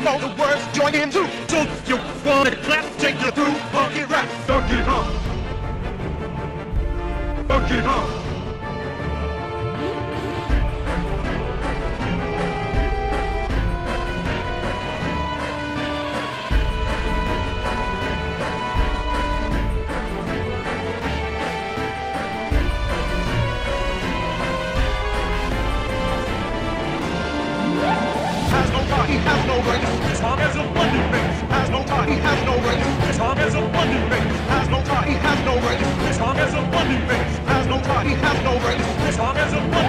know the words, join in too. is a funding base, has no time, he has no race. This hog is a funding base, has no time, he has no race. This hog is a funding base, has no time, he has no race. This hog is a